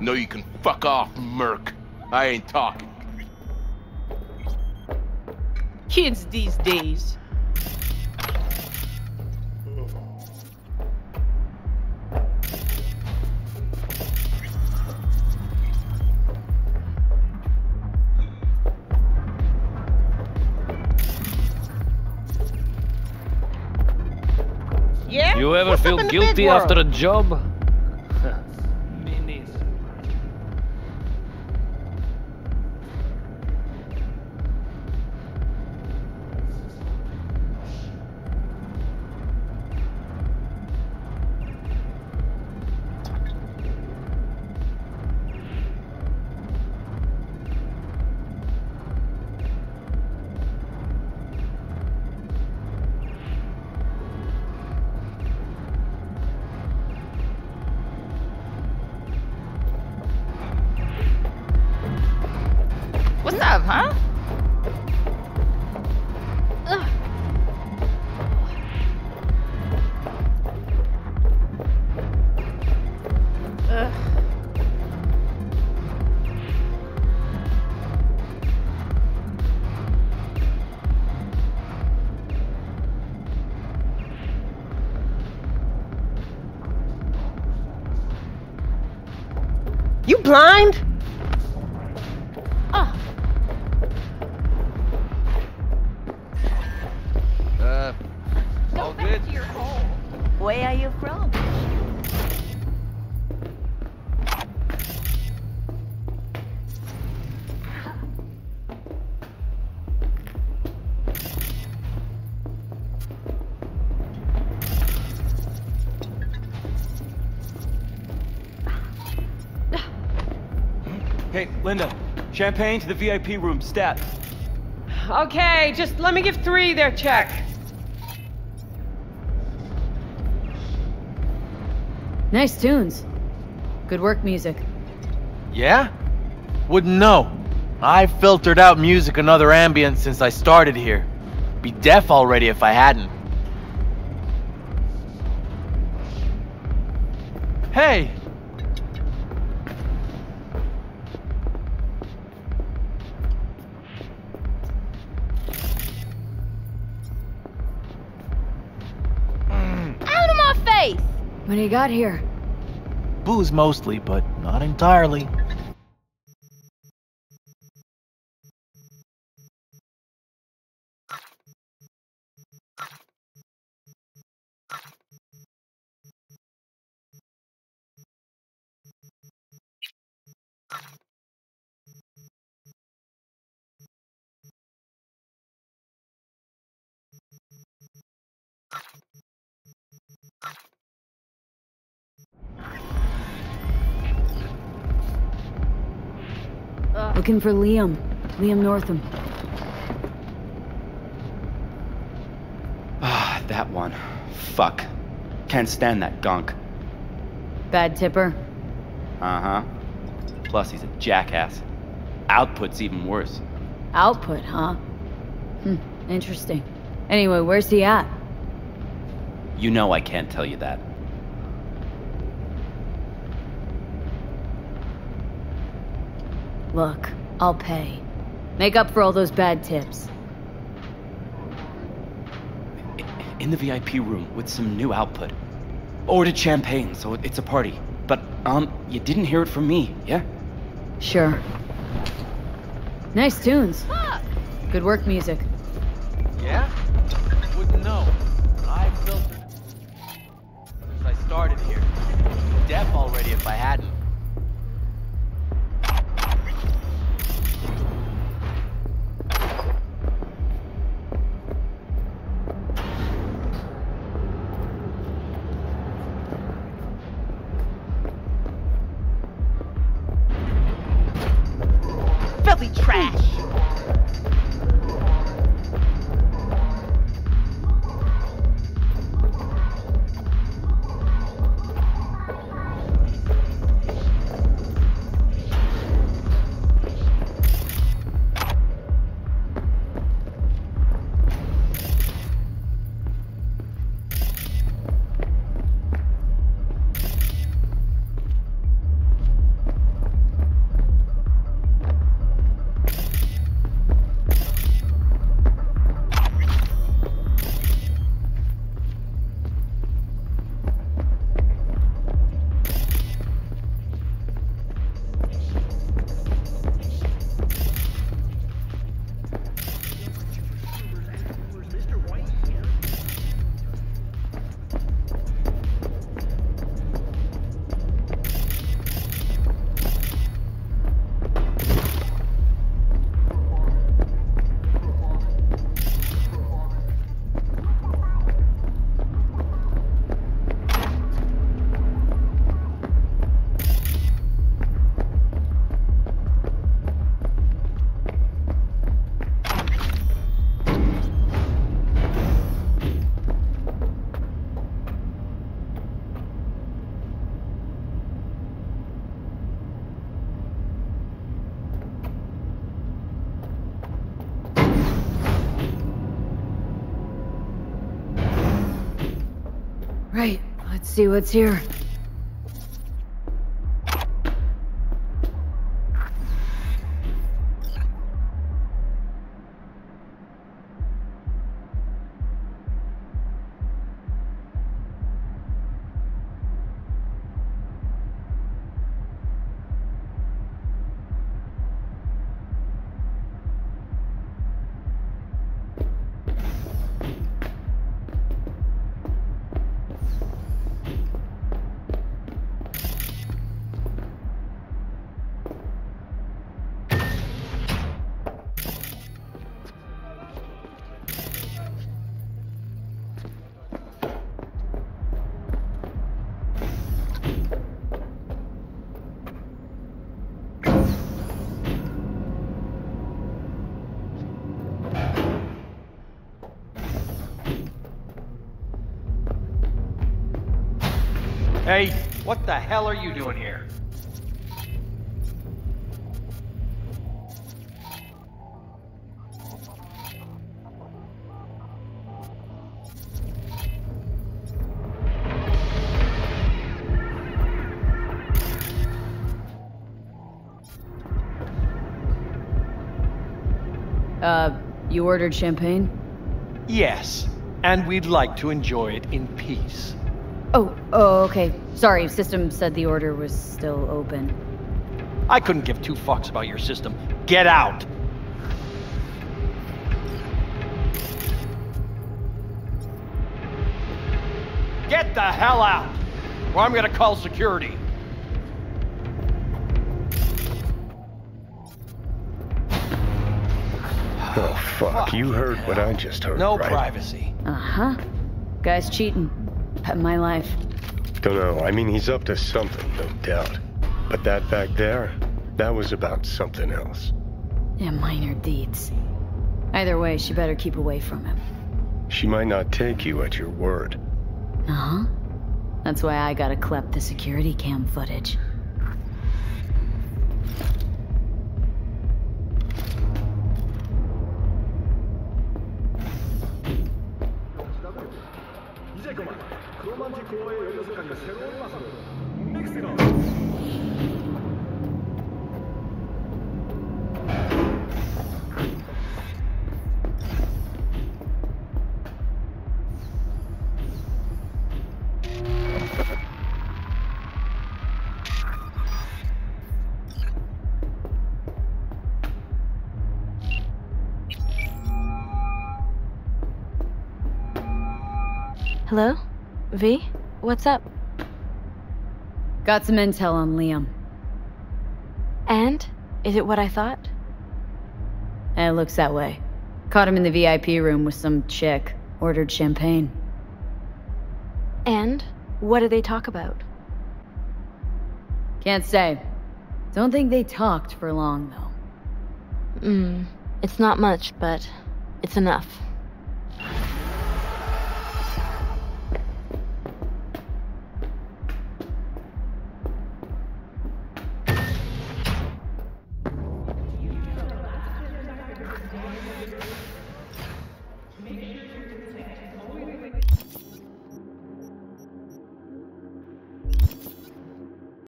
No, you can fuck off, Merc. I ain't talking. Kids these days. Yeah? You ever What's feel guilty after a job? Blind? Hey, Linda. Champagne to the VIP room, stat. Okay, just let me give three their check. Nice tunes. Good work, music. Yeah? Wouldn't know. I filtered out music and other ambience since I started here. Be deaf already if I hadn't. Hey! When he got here, Booze mostly, but not entirely. Looking for Liam. Liam Northam. Ah, that one. Fuck. Can't stand that gonk. Bad tipper. Uh huh. Plus, he's a jackass. Output's even worse. Output, huh? Hmm, interesting. Anyway, where's he at? You know I can't tell you that. Look, I'll pay. Make up for all those bad tips. In the VIP room with some new output. Ordered champagne, so it's a party. But, um, you didn't hear it from me, yeah? Sure. Nice tunes. Good work, music. Yeah? Wouldn't know. I filtered since I started here. Deaf already if I hadn't. See what's here. Hey, what the hell are you doing here? Uh, you ordered champagne? Yes, and we'd like to enjoy it in peace. Oh, oh, okay. Sorry, system said the order was still open. I couldn't give two fucks about your system. Get out! Get the hell out! Or I'm gonna call security. Oh, fuck. You heard what I just heard, No right? privacy. Uh-huh. Guy's cheating. My life. Don't know. I mean, he's up to something, no doubt. But that back there, that was about something else. Yeah, minor deeds. Either way, she better keep away from him. She might not take you at your word. Uh-huh. That's why I gotta clep the security cam footage. Hello? V? What's up? Got some intel on Liam. And? Is it what I thought? It looks that way. Caught him in the VIP room with some chick. Ordered champagne. And? What did they talk about? Can't say. Don't think they talked for long, though. Hmm. It's not much, but it's enough.